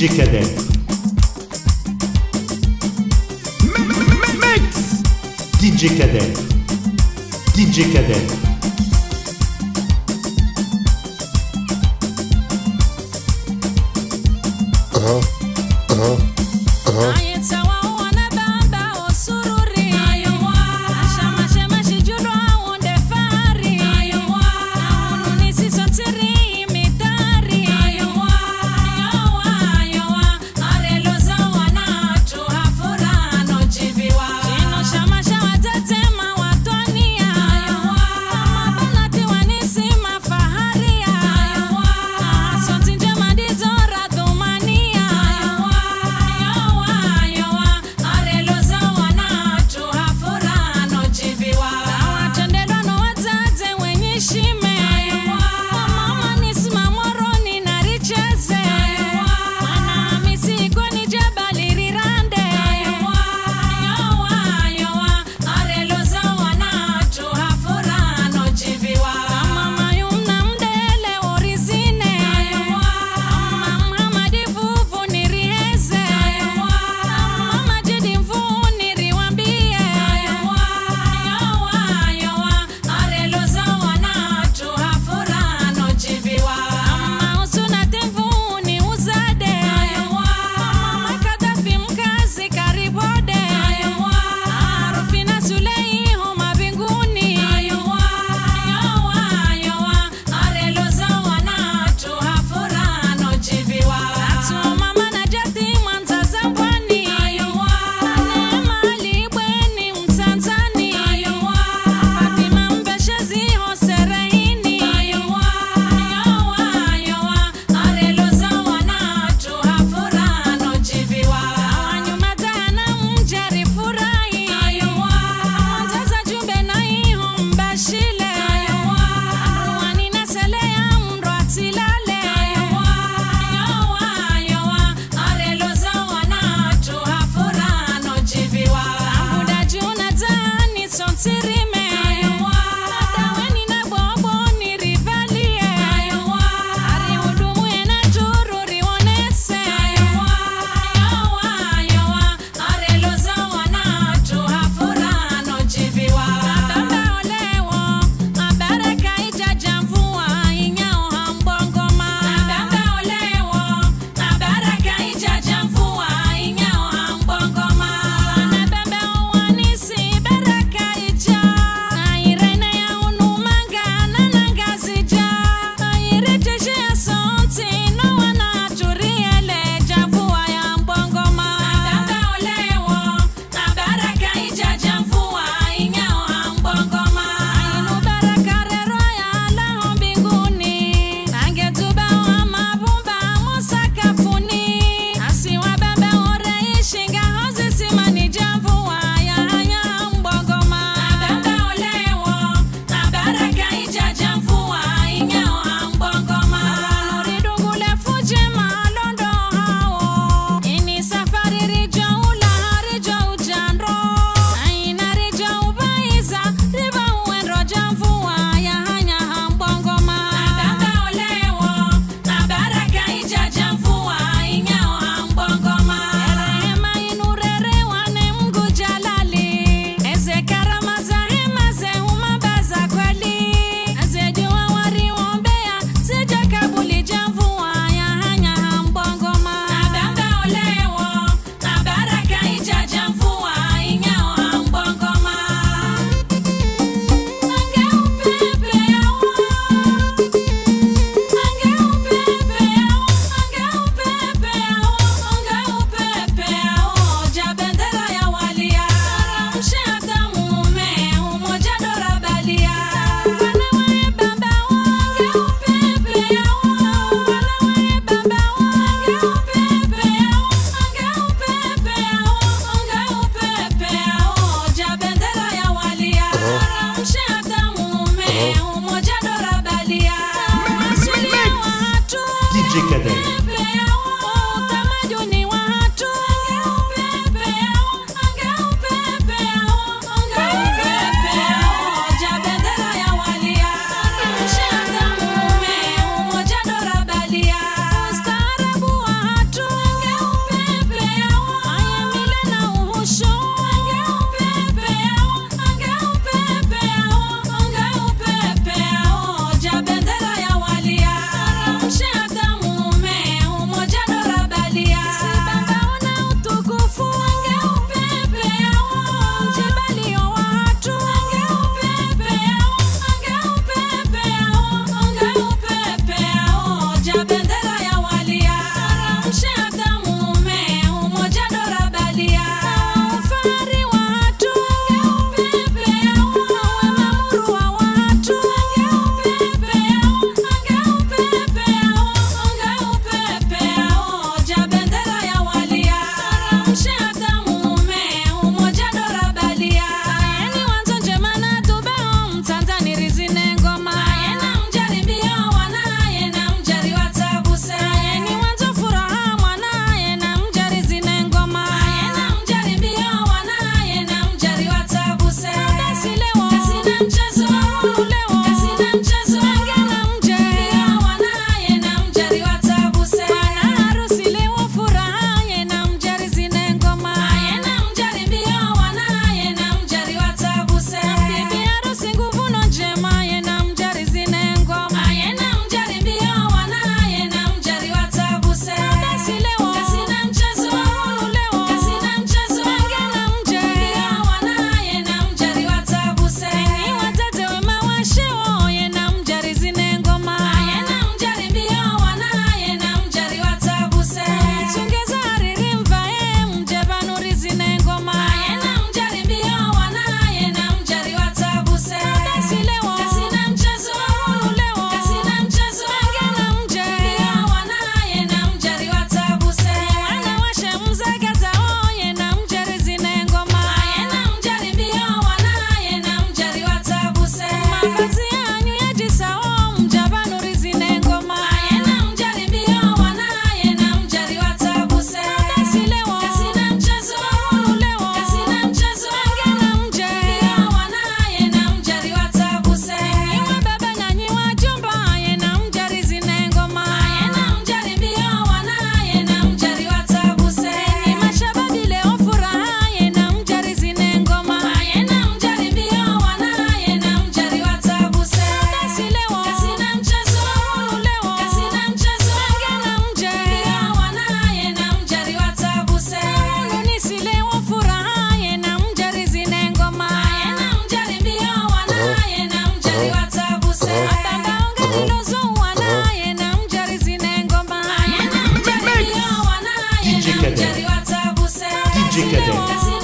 DJ Kader. Mix. DJ Kader. DJ Kader. Faharia, sote njema Ciceka'da. 对对。